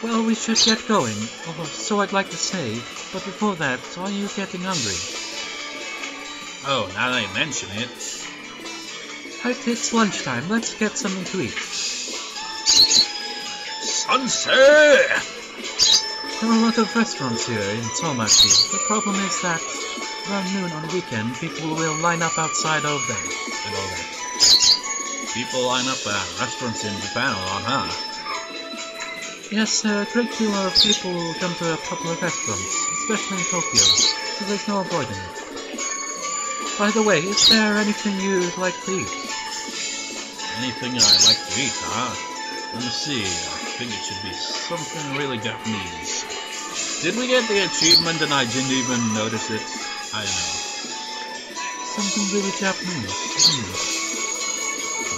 Well, we should get going, or so I'd like to say, but before that, are you getting hungry? Oh, now that you mention it. It's lunchtime, let's get something to eat. Sunset! There are a lot of restaurants here in Tomaki. The problem is that around noon on weekend, people will line up outside of them and all that. People line up at restaurants in Japan a lot, huh? Yes, a great deal of people come to popular restaurants, especially in Tokyo, so there's no avoiding it. By the way, is there anything you'd like to eat? Anything I'd like to eat, huh? Let me see. I think it should be something really Japanese. Did we get the achievement and I didn't even notice it? I don't know. Something really Japanese. Hmm.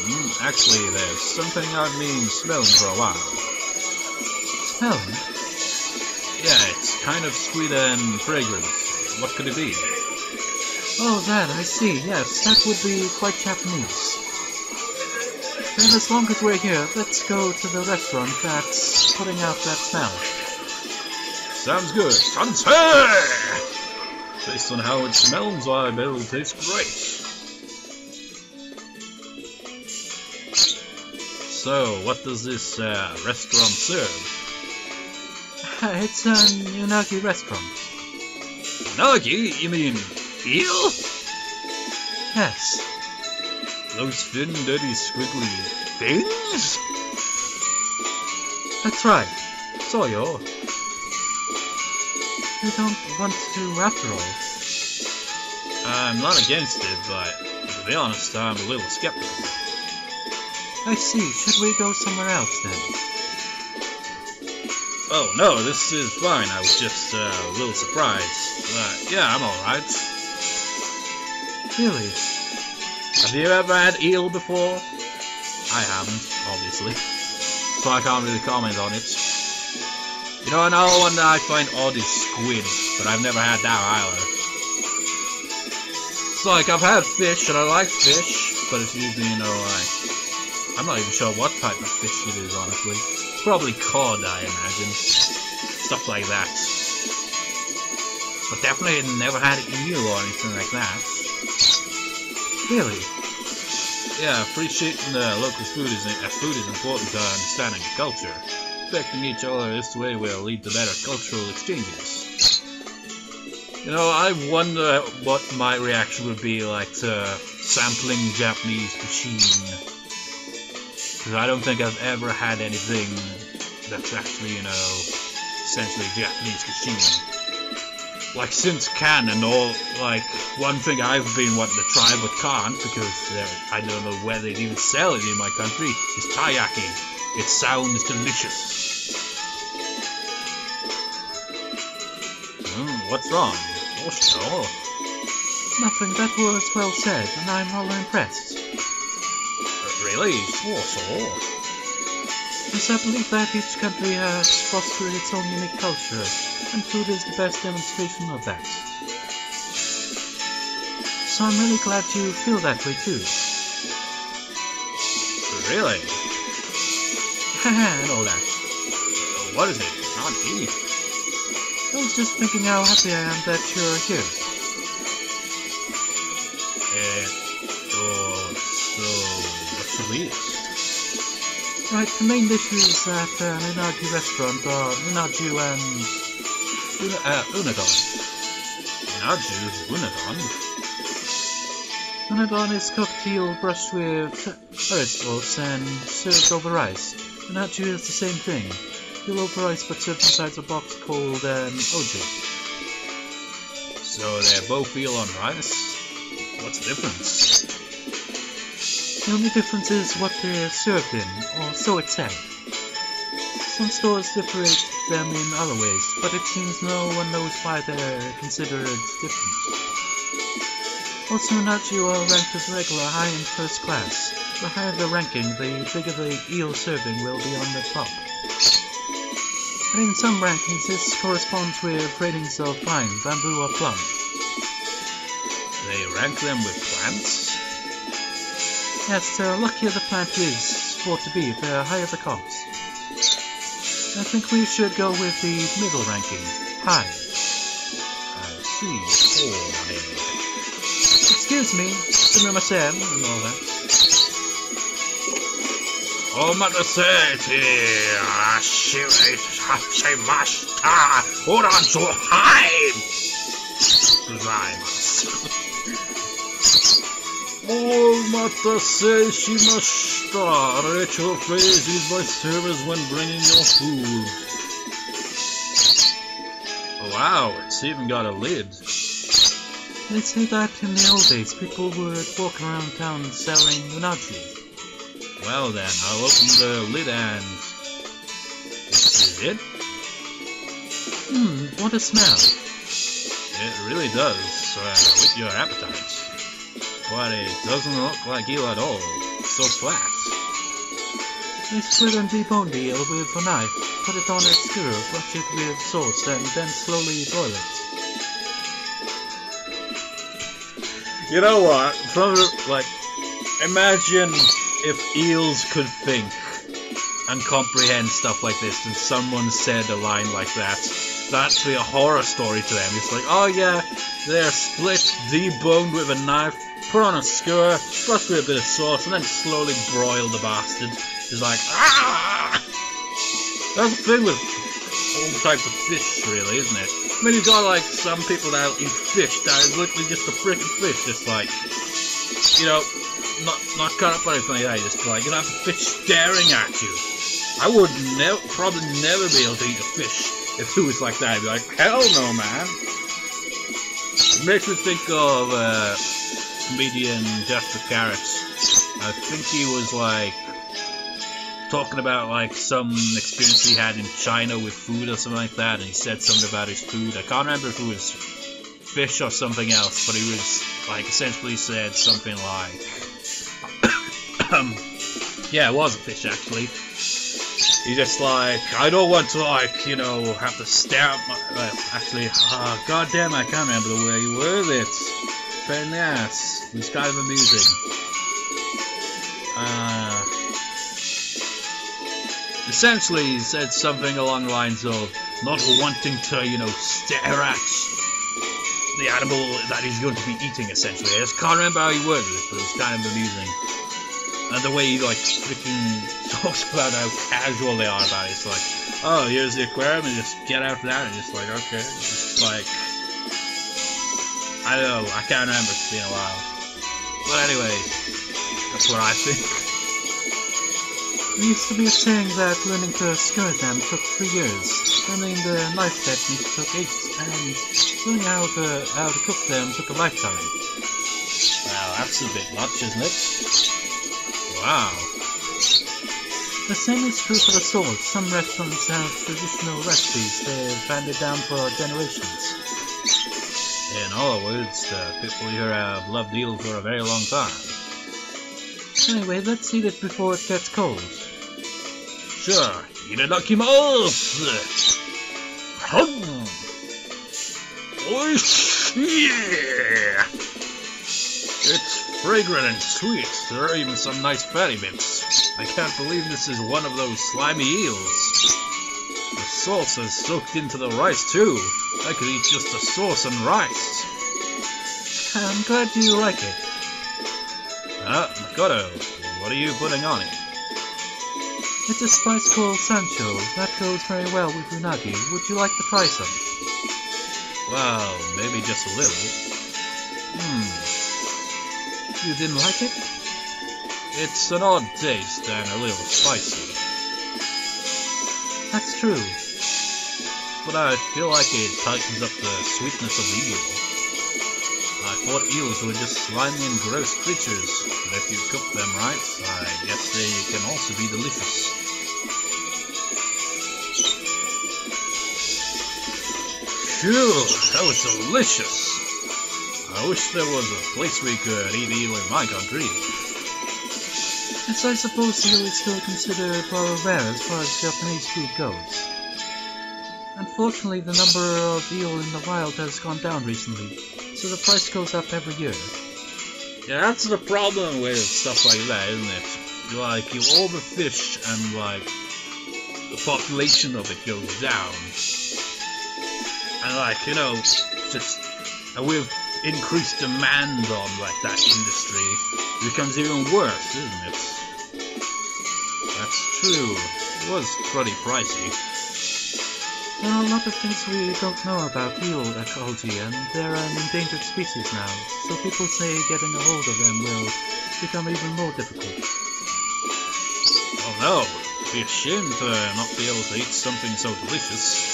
Hmm, actually, there's something I've been smelling for a while. Smelling? Yeah, it's kind of sweet and fragrant. What could it be? Oh, that, I see. Yes, that would be quite Japanese. Then as long as we're here, let's go to the restaurant that's putting out that smell. Sounds good. Sunset! Based on how it smells, I bet it'll taste great. So, what does this uh, restaurant serve? It's an unagi restaurant. Nagi? You mean eel? Yes. Those thin, dirty, squiggly things? That's right. Soyo. You don't want to after all. I'm not against it, but to be honest, I'm a little skeptical. I see. Should we go somewhere else then? Oh no, this is fine. I was just uh, a little surprised. But yeah, I'm alright. Really? Have you ever had eel before? I haven't, obviously. So I can't really comment on it. You know, another one that I find odd is squid, but I've never had that either. It's like, I've had fish, and I like fish, but it's usually, you know, like, I'm not even sure what type of fish it is, honestly. Probably cod, I imagine. Stuff like that. But definitely never had eel or anything like that. Really? Yeah, appreciating the local food is uh, food is important to understanding the culture. Respecting each other this way will lead to better cultural exchanges. You know, I wonder what my reaction would be like to sampling Japanese cuisine. Because I don't think I've ever had anything that's actually, you know, essentially Japanese cuisine. Like since can and all, like one thing I've been wanting to try but can't because uh, I don't know where they even sell it in my country is taiyaki. It sounds delicious. Hmm, what's wrong? Oh, sure. Nothing. That was well said, and I'm rather impressed. Really? Sure, sure. Yes, I believe that each country has fostered its own unique culture, and food is the best demonstration of that. So I'm really glad you feel that way too. Really? Haha, and all that. What is it? Not me. I was just thinking how happy I am that you're here. Uh, so what should we eat? Right, the main dishes at uh, an unagi restaurant are unaju and Una, uh, unadon. Unadon. unadon is cooked eel brushed with vegetables and served over rice. Unaju is the same thing. Eel over rice but served inside a box called an oju. So they're both eel on rice. What's the difference? The only difference is what they're served in, or so it's said. Some stores differentiate them in other ways, but it seems no one knows why they're considered different. Also, unaju are ranked as regular high in first class. The higher the ranking, the bigger the eel serving will be on the top. And in some rankings, this corresponds with ratings of pine, bamboo, or plum. They rank them with plants? Yes, the luckier the plant is thought to be, the higher the cost. I think we should go with the middle ranking, high. I see, all. Excuse me, Sir Masen, and all that. Oh, Mataseti, Ashire, Hache, Mashta, a high! Rhyme. Olmata Seishimashita, ritual your phrase used by servers when bringing your food. Wow, it's even got a lid. They say that in the old days people would walk around town selling unagi. Well then, I'll open the lid and... This is it? Hmm, what a smell. It really does uh, whet your appetite. But it doesn't look like you at all. So flat. They split and debone the with a knife, put it on a skewer, brush it with sauce, and then slowly boil it. You know what? From like, imagine if eels could think and comprehend stuff like this, and someone said a line like that. That'd be a horror story to them. It's like, oh yeah, they're split, deboned with a knife, put on a skewer, brush with a bit of sauce, and then slowly broil the bastard. It's like, ah! That's the thing with all types of fish, really, isn't it? I mean, you've got like some people that eat fish that is literally just a freaking fish, just like, you know, not not cut up or anything like that. Just like you know, have the fish staring at you. I would never, probably never be able to eat a fish if it was like that. I'd be like, hell no, man. It makes me think of uh, comedian Jasper Carrott. I think he was like talking about like some experience he had in China with food or something like that, and he said something about his food. I can't remember if it was fish or something else, but he was like essentially said something like, um, yeah, it was a fish actually. He just like, I don't want to like, you know, have to stare at my, well, actually, uh, god damn, I can't remember the way he worded it. Very nice. It was kind of amusing. Uh, essentially he said something along the lines of not wanting to, you know, stare at the animal that he's going to be eating, essentially. I just can't remember how he worded it, but it was kind of amusing. And the way he, like, freaking talks about how casual they are about it. It's like, oh, here's the aquarium, and just get out of that, and just like, okay. It's like, I don't know, I can't remember, it's been a while. But anyway, that's what I think. There used to be a saying that learning to skewer them took three years, learning the knife technique took eight, and learning how to how to cook them took a lifetime. Well, that's a bit much, isn't it? Wow. The same is true for the sword. Some restaurants have traditional recipes they've handed down for generations. In other words, the people here have loved eels for a very long time. Anyway, let's eat it before it gets cold. Sure, itadakimasu! Hum! Oishii! It's fragrant and sweet. There are even some nice fatty bits. I can't believe this is one of those slimy eels. The sauce has soaked into the rice too. I could eat just the sauce and rice. I'm glad you like it. Ah, Makoto, what are you putting on it? It's a spice called Sansho. That goes very well with unagi. Would you like to try some? Well, maybe just a little. Hmm, You didn't like it? it's an odd taste and a little spicy, That's true. but I feel like it tightens up the sweetness of the eel. I thought eels were just slimy and gross creatures, but if you cook them right, I guess they can also be delicious. Phew, that was delicious! I wish there was a place we could eat eel in my country. Yes, I suppose eel is still considered rather rare as far as Japanese food goes. Unfortunately, the number of eel in the wild has gone down recently, so the price goes up every year. Yeah, that's the problem with stuff like that, isn't it? Like you overfish and like the population of it goes down. And like, you know, just and with increased demand on like that industry, it becomes even worse, isn't it? That's true. It was pretty pricey. There are a lot of things we don't know about eel ecology, and they're an endangered species now, so people say getting a hold of them will become even more difficult. Oh no, it'd be a shame to not be able to eat something so delicious.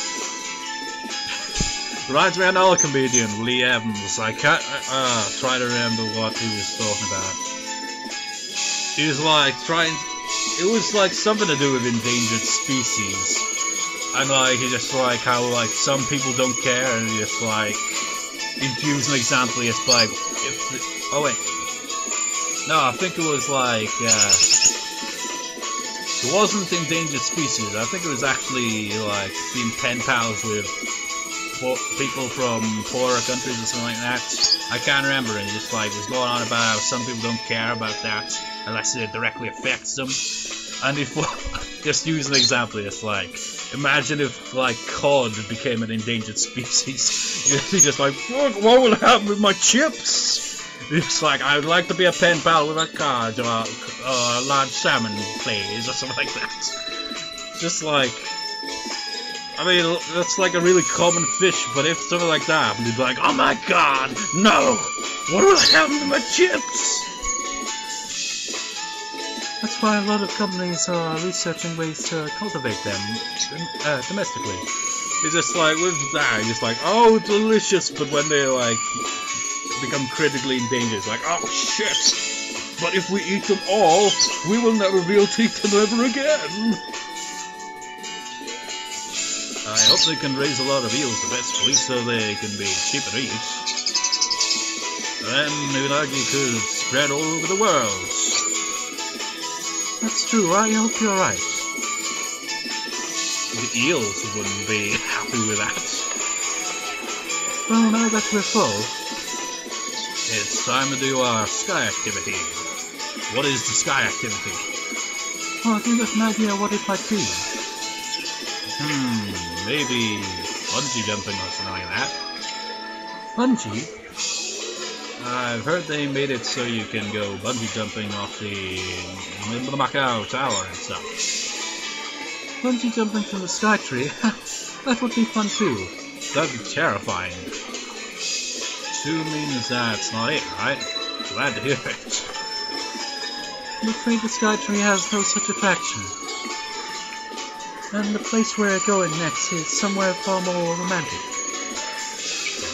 Reminds me of another comedian, Lee Evans. I can't uh, try to remember what he was talking about. He was like trying. It was like something to do with endangered species. And like he just like how like some people don't care, and he just like he used an example. It's like if the, oh wait, no, I think it was like uh, it wasn't endangered species. I think it was actually like being pen pals with poor, people from poorer countries or something like that. I can't remember. And just like was going on about how some people don't care about that unless it directly affects them. And if just use an example, it's like imagine if like cod became an endangered species. You'd be just like, Fuck, what will happen with my chips? It's like I would like to be a pen pal with a cod or a, or a large salmon, please, or something like that. Just like I mean, that's like a really common fish, but if something like that happened, you'd be like, oh my god, no! What will happen to my chips? That's why a lot of companies are researching ways to cultivate them uh, domestically. It's just like, with that, it's just like, oh, delicious, but when they like become critically endangered, it's like, oh shit! But if we eat them all, we will never be able to eat them ever again! I hope they can raise a lot of eels eventually so they can be cheaper to eat. Then Unagi could spread all over the world. That's true, I hope you're right. The eels wouldn't be happy with that. Well, now that we're full, It's time to do our sky activity. What is the sky activity? well, give us an idea what it might be. Hmm, maybe bungee jumping or something like that. Bungee? I've heard they made it so you can go bungee jumping off the Macau Tower and stuff. Bungee jumping from the sky tree? that would be fun too. That'd be terrifying. Two means that's not it, right? Glad to hear it. I'm afraid the sky tree has no such attraction. And the place we're going next is somewhere far more romantic.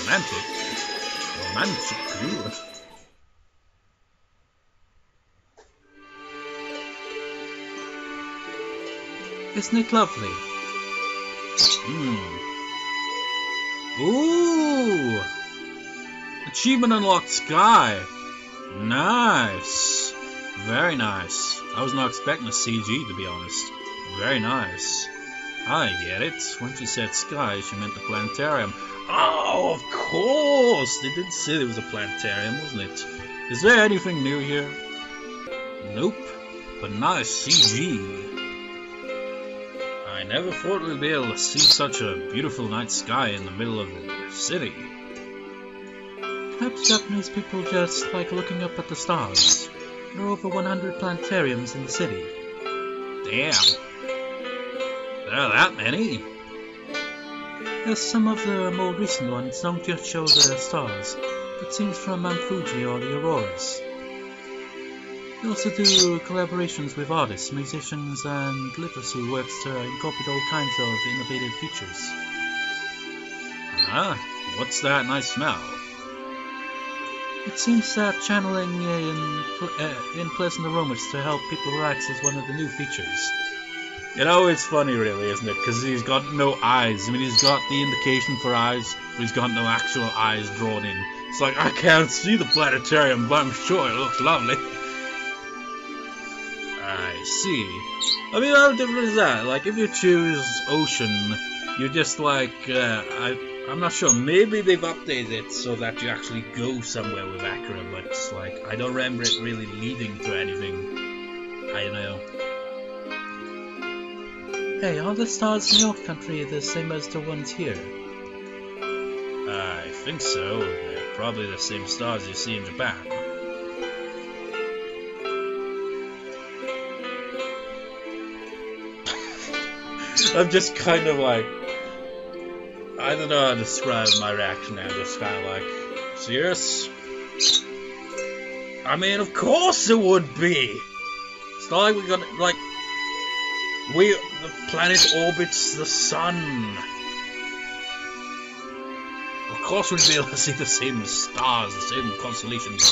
Romantic? Romantic? Ooh. Isn't it lovely? Hmm. Ooh! Achievement unlocked sky! Nice! Very nice. I was not expecting a CG to be honest. Very nice. I get it. When she said sky, she meant the planetarium. Oh, of course! They did say there was a planetarium, wasn't it? Is there anything new here? Nope. But nice CG. I never thought we'd be able to see such a beautiful night sky in the middle of the city. Perhaps Japanese people just like looking up at the stars. There are over 100 planetariums in the city. Damn. There are that many? Yes, some of the more recent ones don't just show the stars, but things from Mount Fuji or the auroras. They also do collaborations with artists, musicians, and literacy works to incorporate all kinds of innovative features. Ah, what's that nice smell? It seems that channeling in, uh, in pleasant aromas to help people relax is one of the new features. You know, it's funny, really, isn't it? Because he's got no eyes. I mean, he's got the indication for eyes, but he's got no actual eyes drawn in. It's like, I can't see the planetarium, but I'm sure it looks lovely. I see. I mean, how different is that? Like, if you choose ocean, you're just like, uh, I, I'm not sure. Maybe they've updated it so that you actually go somewhere with Akira, but it's like, I don't remember it really leading to anything. I don't know. Hey, are the stars in your country the same as the ones here? I think so. They're probably the same stars you see in Japan. I'm just kind of like. I don't know how to describe my reaction now. Just kind of like, serious? I mean, of course it would be. It's not like we're gonna like. We the planet orbits the sun. Of course, we'd be able to see the same stars, the same constellations.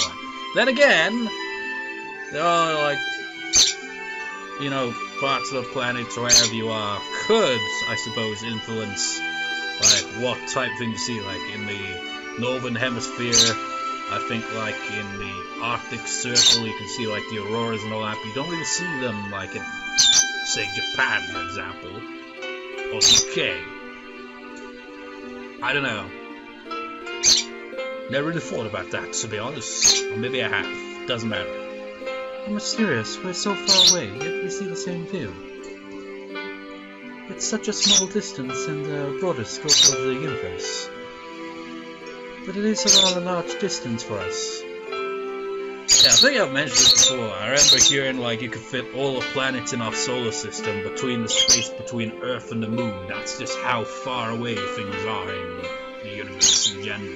Then again, there are like, you know, parts of the planet wherever you are could, I suppose, influence like what type thing you see. Like in the northern hemisphere, I think like in the Arctic Circle, you can see like the auroras and all that. But you don't really see them like in, say, Japan, for example, or UK. I don't know. Never really thought about that, to be honest. Or maybe I have. Doesn't matter. I'm mysterious. We're so far away, yet we see the same view. It's such a small distance in the broader scope of the universe. But it is a rather large distance for us. Yeah, I think I've mentioned this before. I remember hearing like you could fit all the planets in our solar system between the space between Earth and the Moon. That's just how far away things are in the universe in general.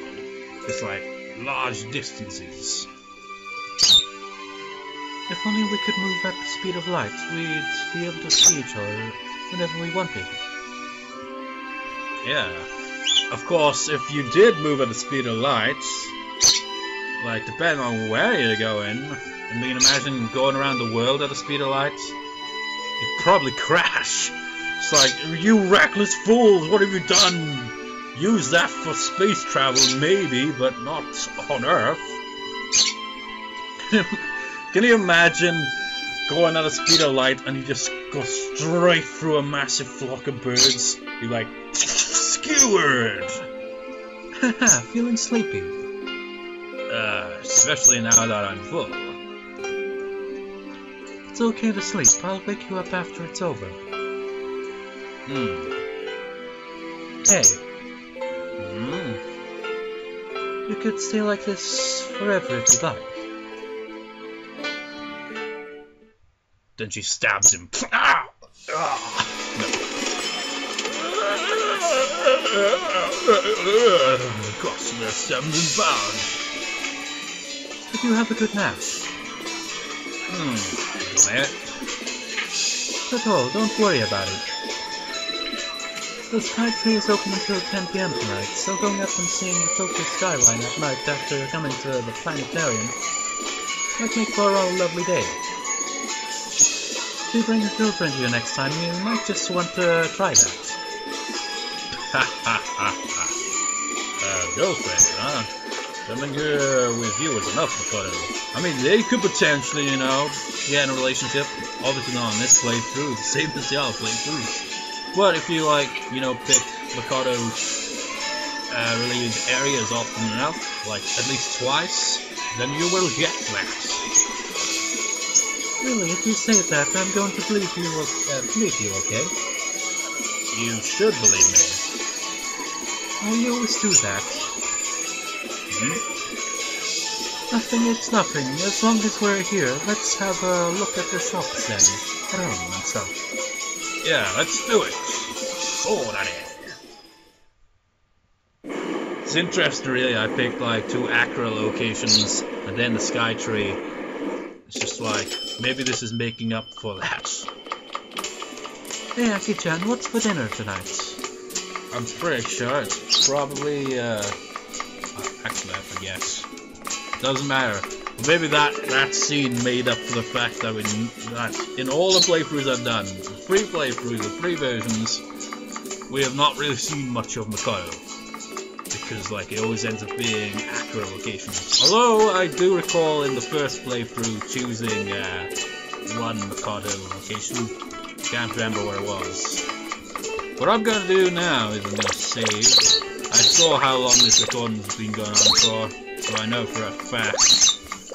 It's like large distances. If only we could move at the speed of light, we'd be able to see each other whenever we wanted. Yeah. Of course, if you did move at the speed of light, like depending on where you're going, I mean, imagine going around the world at the speed of light, you'd probably crash. It's like, you reckless fools, what have you done? Use that for space travel, maybe, but not on Earth. Can you imagine going at the speed of light and you just go straight through a massive flock of birds? You're like, skewered! Haha, feeling sleepy. Especially now that I'm full. It's okay to sleep. I'll wake you up after it's over. Hmm. Hey, Hmm. you could stay like this forever if you'd like. Then she stabs him. Ah! Ah! No. Cost me seven pounds. Did you have a good nap? Hmm. That. At all, don't worry about it. The sky tree is open until 10 p.m. tonight, so going up and seeing the Tokyo skyline at night after coming to the planetarium might make for a lovely day. If you bring your girlfriend here next time, you might just want to try that. Ha ha ha ha. Girlfriend, huh? Coming here with you is enough for Makoto. I mean, they could potentially, you know, get in a relationship. Obviously not on this playthrough, the same as the other playthroughs. But if you, like, you know, pick Makoto uh, related areas often enough, like at least twice, then you will get that. Really, if you say that, I'm going to believe you, uh, believe you, okay? You should believe me. Oh, you always do that. Hmm? Nothing, it's nothing. As long as we're here, let's have a look at the shops then. Around and stuff. Yeah, let's do it. Orale. It's interesting, really. I picked like two Akira locations and then the Sky Tree. It's just like maybe this is making up for that. Hey, Aki-chan, what's for dinner tonight? I'm pretty sure it's probably uh, actually I forget. Doesn't matter. Maybe that that scene made up for the fact that we that in all the playthroughs I've done, the three playthroughs, the three versions, we have not really seen much of Makoto. Because like it always ends up being Akira locations. Although I do recall in the first playthrough choosing uh, one Makoto location. Can't remember where it was. What I'm gonna do now is I'm gonna save. I saw how long this recording's been going on for, so I know for a fact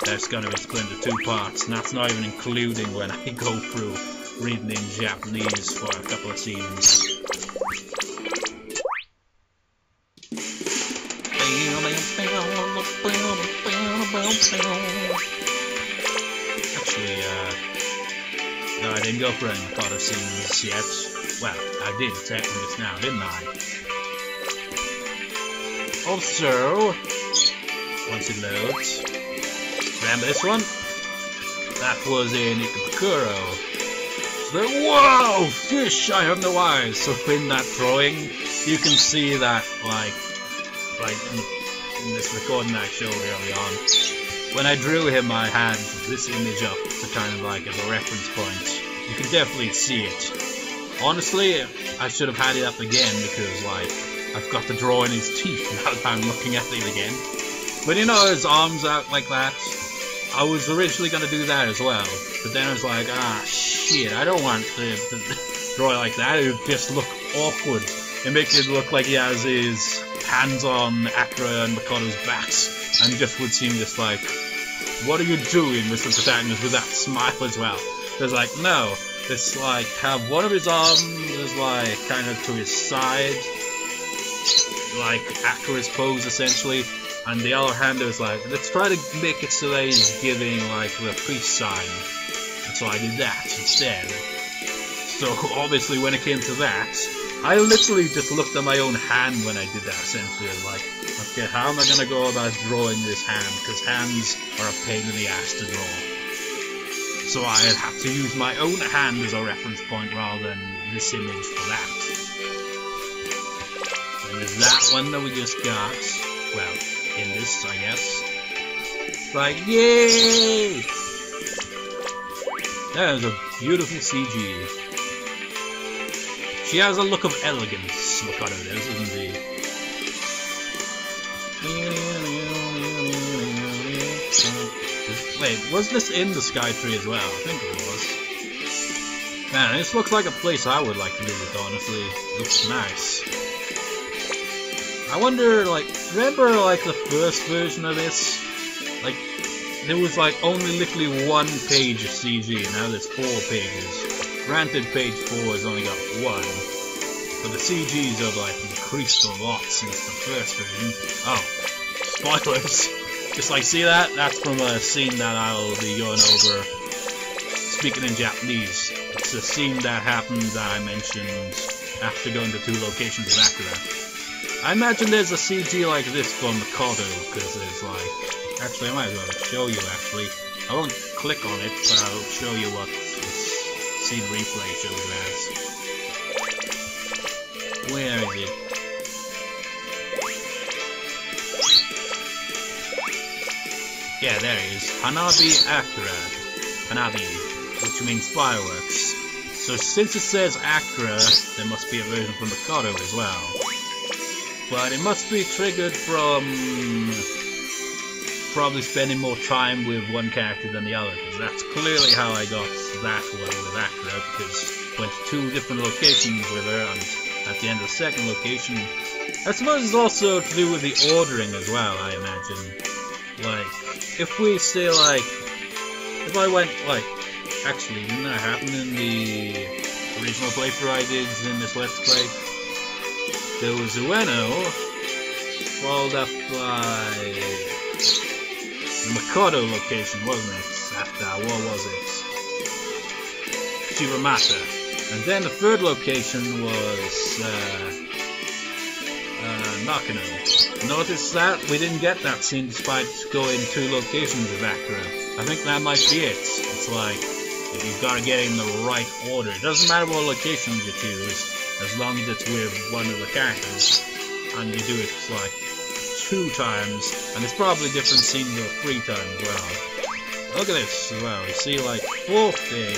that it's gonna be split into two parts, and that's not even including when I go through reading in Japanese for a couple of scenes. Actually, uh, no, I didn't go for any of scenes yet. Well, I did technically just now, didn't I? Also, once it loads, remember this one? That was in Ikebukuro. So, whoa! Fish! I have no eyes! So in that drawing, you can see that, like, like in, in this recording I showed early on, when I drew him, I had this image up to kind of like as a reference point. You can definitely see it. Honestly, I should have had it up again because, like, I've got the draw in his teeth now that I'm looking at it again. But you know, his arms out like that. I was originally going to do that as well, but then I was like, ah, shit, I don't want to, to draw it like that. It would just look awkward. It makes it look like he has his hands on Akira and Mikado's backs, and just would seem just like, what are you doing, Mr. Protagonist, with that smile as well? There's like, no, it's like, have one of his arms is like, kind of to his side, like Akira's pose essentially, and the other hand is like, let's try to make it so that he's giving like the peace sign. And so I did that instead. So obviously when it came to that, I literally just looked at my own hand when I did that essentially. Was like, okay, how am I gonna go about drawing this hand? Because hands are a pain in the ass to draw. So I have to use my own hand as a reference point rather than this image for that. That one that we just got. Well, in this, I guess. Like, yay! That is a beautiful CG. She has a look of elegance, Mikado does, doesn't she? Wait, was this in the Sky Tree as well? I think it was. Man, this looks like a place I would like to visit, honestly. It looks nice. I wonder, like, remember, like, the first version of this? Like, there was, like, only literally one page of CG, and now there's four pages. Granted, page four has only got one, but the CGs have, like, increased a lot since the first version. Oh, spoilers! Just like, see that? That's from a scene that I'll be going over, speaking in Japanese. It's a scene that happened that I mentioned after going to two locations of Akira. I imagine there's a CG like this for Mikado, because there's like... Actually, I might as well show you, actually. I won't click on it, but I'll show you what this scene replay shows as. Where is it? Yeah, there it is. Hanabi Akira. Hanabi, which means fireworks. So since it says Akira, there must be a version for Mikado as well but it must be triggered from probably spending more time with one character than the other, because that's clearly how I got that one with Akira, because I went to two different locations with her, and at the end of the second location, I suppose it's also to do with the ordering as well, I imagine. Like, if we say like, if I went like, actually, didn't that happen in the original playthrough I did in this Let's Play? There was followed up by the Mikado location, wasn't it? After, what was it? Shibamata. And then the third location was uh, uh, Nakano. Notice that we didn't get that scene despite going two locations with Akira. I think that might be it. It's like, you've got to get in the right order. It doesn't matter what locations you choose as long as it's with one of the characters. And you do it like two times and it's probably different scenes or three times well look at this well you see like fourth day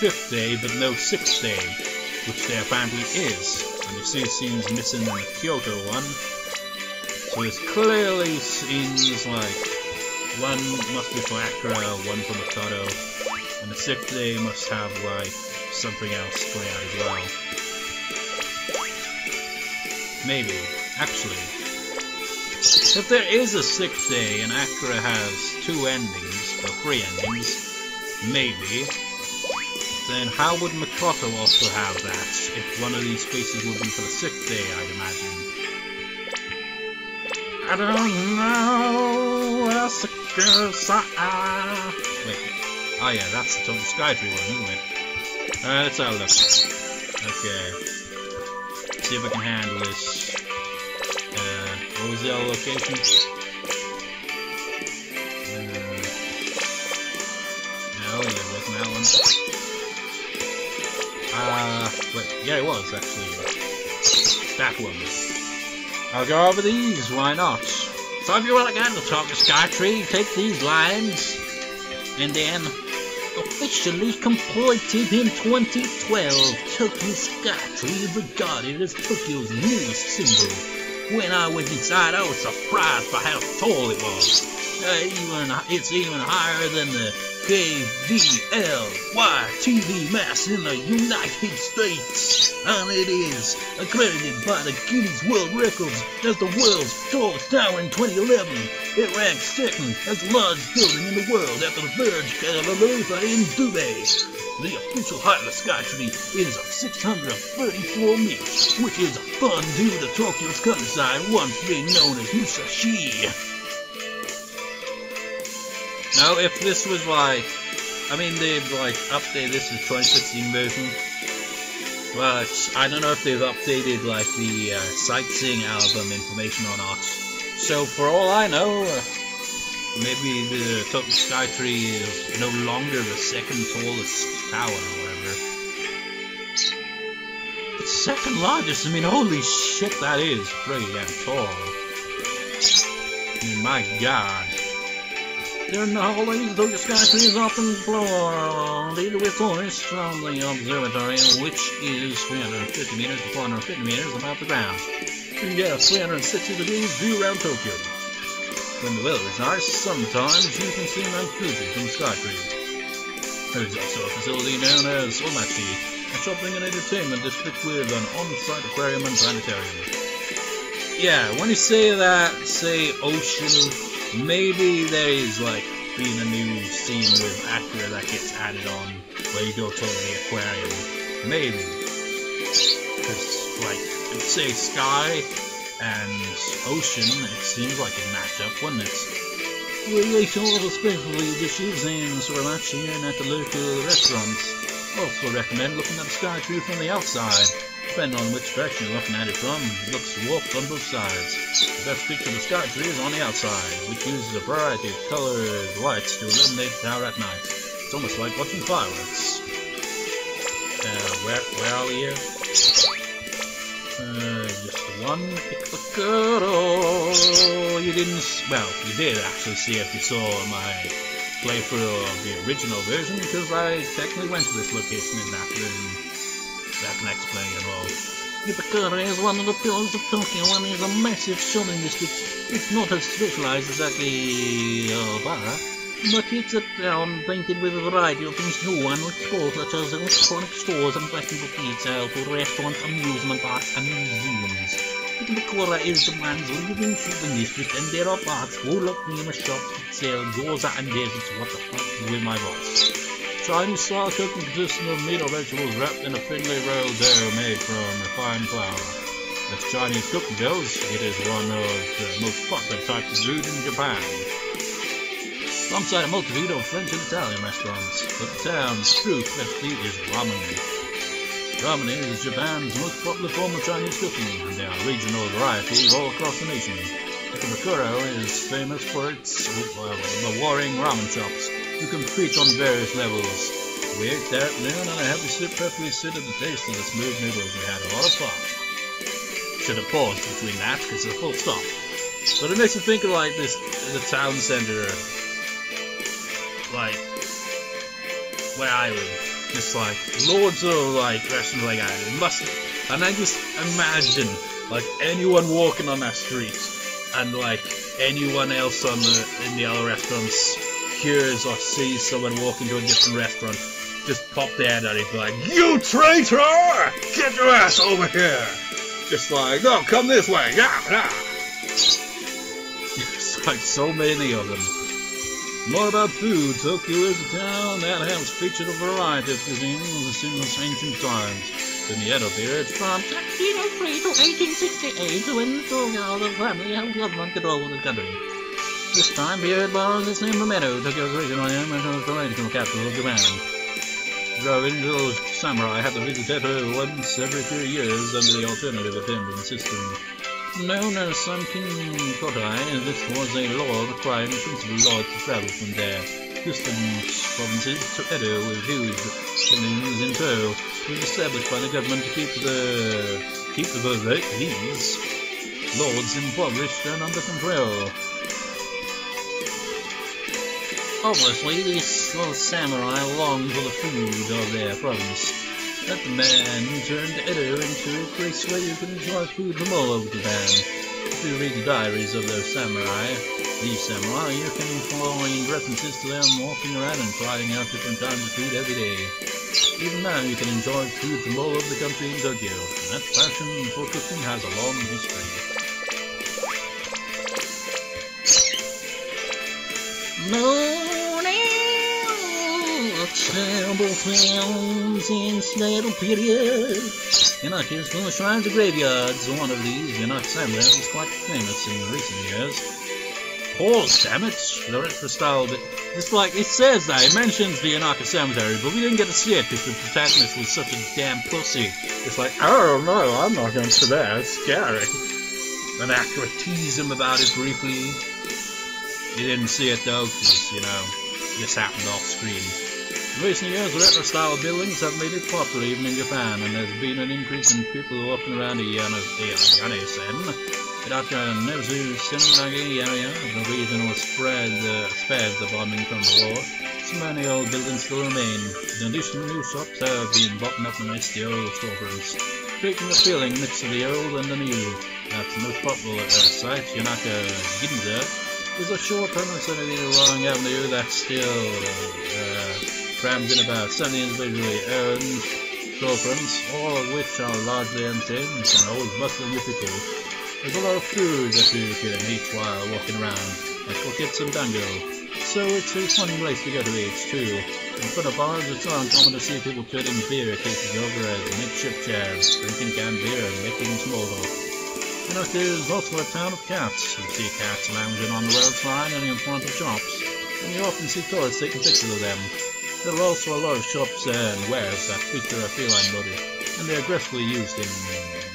fifth day but no sixth day which there apparently is. And you see scenes missing in the Kyoto one. So it's clearly scenes like one must be for Akira, one for Mikado, and the sixth day must have like something else going out as well. Maybe. Actually. If there is a sixth day and Akira has two endings, or three endings, maybe. Then how would Makoto also have that? If one of these spaces would be for the sixth day, I'd imagine. I don't know what else to Wait. Oh yeah, that's the Total Sky Tree one, isn't it? Alright, let's have a look. Okay. See if I can handle this. Uh, what was the other location? Uh, wait, yeah, it was actually. That one. I'll go over these, why not? So if you want to get the top of Skytree, take these lines, and then officially completed in 2012, Tokyo Skytree is regarded as Tokyo's newest symbol. When I went inside, I was surprised by how tall it was. Uh, even it's even higher than the KVLY TV mast in the United States. And it is accredited by the Guinness World Records as the world's tallest tower in 2011. It ranks second as the largest building in the world after the Burj Khalifa in Dubai. The official height of the Skytree is 634 meters, which is a fun due to Tokyo's countryside once being known as Musashi. Now, if this was like, I mean, they've like updated this is 2016 version, but I don't know if they've updated like the uh, sightseeing album information or not. So for all I know, uh, maybe the Tokyo Skytree is no longer the second tallest tower or whatever. It's second largest. I mean, holy shit, that is pretty damn tall. My god. During the hallways, the Skytree is often floor, lead with tourists from the observatory, which is 350 meters to 450 meters above the ground. A 360 degrees view around Tokyo. When the weather is nice, sometimes you can see Mount Fuji from the Skytree. There is also a facility known as Omachi, a shopping and entertainment district with an on-site aquarium and planetarium. Yeah, when you say that, say ocean Maybe there is like being a new scene with Akira that gets added on where you go to the aquarium. Maybe. Because, like, say sky and ocean, it seems like a matchup, wouldn't it? all of especially dishes and sriracha and at the local restaurants. Also recommend looking at the Skytree from the outside. Depending on which direction you're looking at it from, it looks warped on both sides. The best picture of the Sky Tree is on the outside, which uses a variety of colored lights to illuminate the tower at night. It's almost like watching fireworks. Uh, where, where are we here? Uh, just one You didn't, well, you did actually see if you saw my playthrough of the original version, because I technically went to this location in that room that explain it all. Ikebukuro is one of the pillars of Tokyo and is a massive shopping district. It's not as specialized as Akihabara, uh, but it's a town painted with a variety of things do and explore, such as electronic stores and fashionable pizza, to restaurants, amusement parks, and museums. Ikebukuro is the man's leading shopping district, and there are parts full of famous shops that sell gyoza and desserts. What the fuck with my boss? Chinese style cooking consists of meat or vegetables wrapped in a thinly rolled dough made from refined flour. As Chinese cooking goes, it is one of the most popular types of food in Japan. Alongside a multitude of French and Italian restaurants, but the town's true specialty is ramen. Ramen is Japan's most popular form of Chinese cooking, and there are regional varieties all across the nation. Ikebukuro is famous for its well, the warring ramen shops, you can preach on various levels. We ate that noon and I had to sit perfectly sit at the taste of the smooth noodles. We had a lot of fun. Should have paused between that because it's a full stop. But it makes me think of like this, the town centre, like where I live. Just like loads of like restaurants like that. It must, and I just imagine like anyone walking on that street and like anyone else on the in the other restaurants hears or sees someone walk into a different restaurant, just pop their head out and be like, You traitor! Get your ass over here! Just like, no, come this way! Yeah, yeah! It's like so many of them. More about food. Tokyo is a town that has featured a variety of cuisines since ancient times. In the Edo period, from 1603 to 1868, when the Tokugawa family held government control of the country. This time period borrows its name from Edo, Tokyo's original name and the political capital of Japan. The provincial samurai had to visit Edo once every few years under the alternative attendance system. Known as Sankin Kotai, this was a law requiring the principal lords to travel from their distant provinces to Edo with huge canoes in tow. It was established by the government to keep the keep the these lords impoverished and under control. Obviously, these little samurai longed for the food of their province. That man turned Edo into a place where you can enjoy food from all over Japan. If you read the diaries of those samurai, these samurai, you can find references to them walking around and trying out different kinds of food every day. Even now, you can enjoy food from all over the country in Tokyo, and that passion for cooking has a long history. No! terrible films in Slater period. Yanaka's full of shrines and graveyards. One of these, Yanaka Cemetery, is quite famous in recent years. Paul damn! The retro style bit. It's like, it says that, it mentions the Yanaka Cemetery, but we didn't get to see it because the protagonist was such a damn pussy. It's like, oh no, I'm not going to that, it's scary. Actor would tease him about it briefly. He didn't see it though, because, you know, this happened off screen. In recent years, retro-style buildings have made it popular even in Japan, and there's been an increase in people walking around the Yanesen, Yanaka Nezu Sendagi area. The region was spread, uh, spared the bombing from the war. So many old buildings still remain. In addition, new shops have been bought up amidst the old storefronts, creating a feeling mix of the old and the new. That's the most popular uh, site, Yanaka Ginza, is a short 170 long avenue that's still uh, crammed in about 70 individually owned storefronts, all of which are largely empty and always bustling with people. There's a lot of food that you can eat while walking around, like croquettes and dango. So it's a fun place to go to eat too. In front of bars, it's not uncommon to see people putting beer cases over as makeshift chairs, drinking canned beer and making small talk. You know, there's also a town of cats. You see cats lounging on the roadside and in front of shops, and you often see tourists taking pictures of them. There are also a lot of shops and wares that feature a feline body, and they're aggressively used in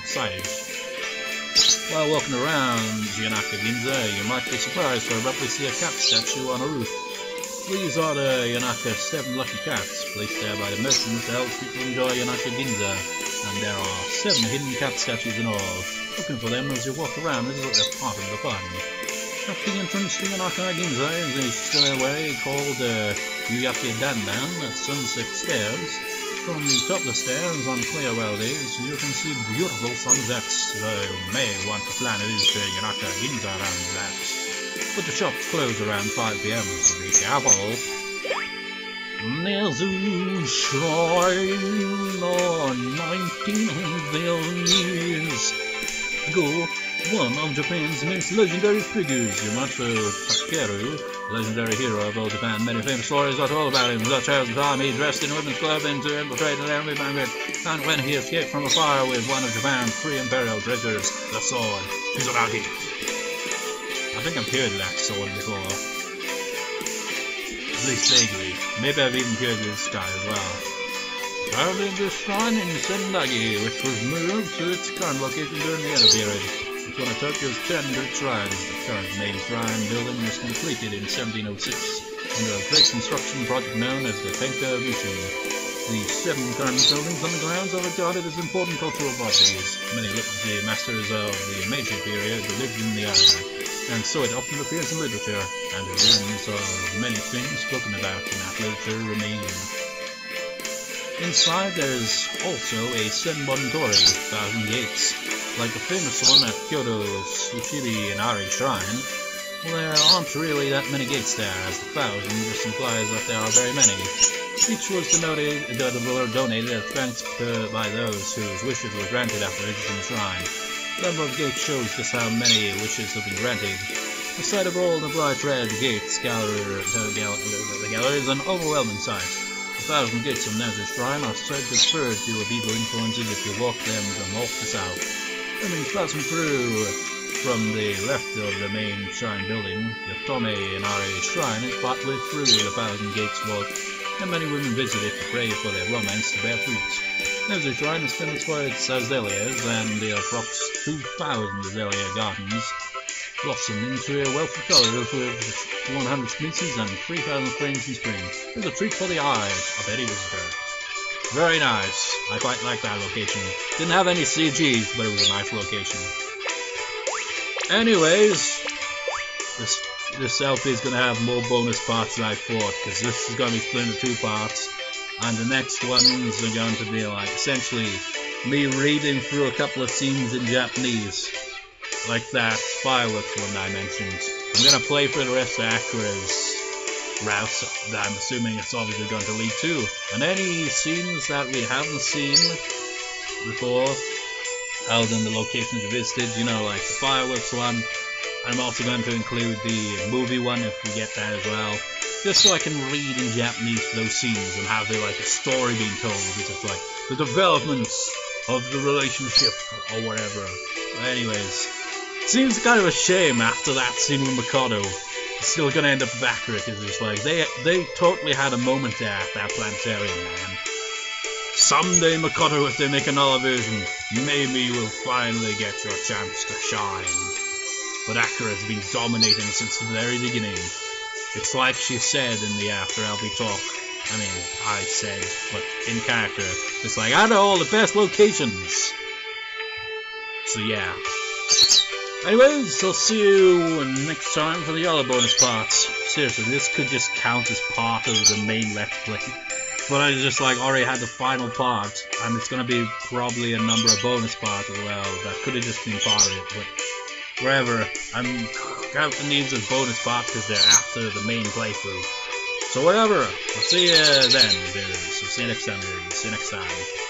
signage. While walking around Yanaka Ginza, you might be surprised to abruptly see a cat statue on a roof. These are the Yanaka 7 lucky cats, placed there by the merchants to help people enjoy Yanaka Ginza, and there are 7 hidden cat statues in all. Looking for them as you walk around is a part of the fun. At the entrance to Yanaka Ginza is a stairway called uh, Yuyake Dandan at Sunset Stairs. From the top of the stairs on clear well days, you can see beautiful sunsets, though you may want to plan a visit to Yanaka Ginza around that. But the shops close around 5pm, so be careful. A shrine on 19 years ago one of Japan's most legendary figures, Yamato Takeru, legendary hero of old Japan. Many famous stories are told about him, such as the time he dressed in a women's clothing to infiltrate an enemy banquet, and when he escaped from a fire with one of Japan's three imperial treasures, the sword, Kusanagi. I think I've heard that sword before. At least vaguely. Maybe I've even heard this guy as well. In this shrine in Sendagi, which was moved to its current location during the Edo period. It's one of Tokyo's ten great shrines. The current main shrine building was completed in 1706 under a great construction project known as the Tenka Bushin. The seven current buildings on the grounds are regarded as important cultural bodies. Many literacy masters of the Meiji period lived in the area, and so it often appears in literature, and the ruins of many things spoken about in that literature remain. Inside there's also a Senbon Torii, Thousand Gates, like the famous one at Kyoto's Fushimi Inari Shrine, well, there aren't really that many gates there, as the thousand just implies that there are very many. Each was denoted, donated as thanks to, by those whose wishes were granted after visiting the shrine. The number of gates shows just how many wishes have been granted. The sight of all the bright red gates gallery, the, gal the gallery is an overwhelming sight. The thousand gates of Nezu Shrine are said to purge you of evil influences if you walk them from north to south. Mean, passing through from the left of the main shrine building, the Otome Inari Shrine is partly through the Thousand Gates Walk, and many women visit it to pray for their romance to bear fruit. There's a shrine is famous for its azaleas, and the approx 2,000 azalea gardens blossom into a wealth of colour with 100 species and 3,000 frames in spring. It's a treat for the eyes of any visitor. Very nice. I quite like that location. Didn't have any CGs, but it was a nice location. Anyways, this this LP is going to have more bonus parts than I thought, because this is going to be split into two parts, and the next ones are going to be like essentially me reading through a couple of scenes in Japanese, like that fireworks one I mentioned. I'm going to play for the rest of Akira's routes that I'm assuming it's obviously going to lead to, and any scenes that we haven't seen before other than the locations we visited, you know, like the fireworks one. I'm also going to include the movie one if we get that as well. Just so I can read in Japanese those scenes and have the, like a story being told. It's just like the developments of the relationship or whatever. Anyways, seems kind of a shame after that scene with Makoto. Still gonna end up back because it's like they they totally had a moment there at that planetarium, man. Someday, Makoto, if they make another version, maybe you will finally get your chance to shine. But Akira has been dominating since the very beginning. It's like she said in the After LP talk. I mean, I said, but in character. It's like, I know all the best locations. So yeah. Anyways, I'll see you next time for the other bonus parts. Seriously, this could just count as part of the main Let's Play. But I just like already had the final part, and it's gonna be probably a number of bonus parts as well. That could have just been part of it, but wherever, I'm counting these as bonus parts because they're after the main playthrough. So whatever, I'll see you then, dudes. See you next time. See you next time.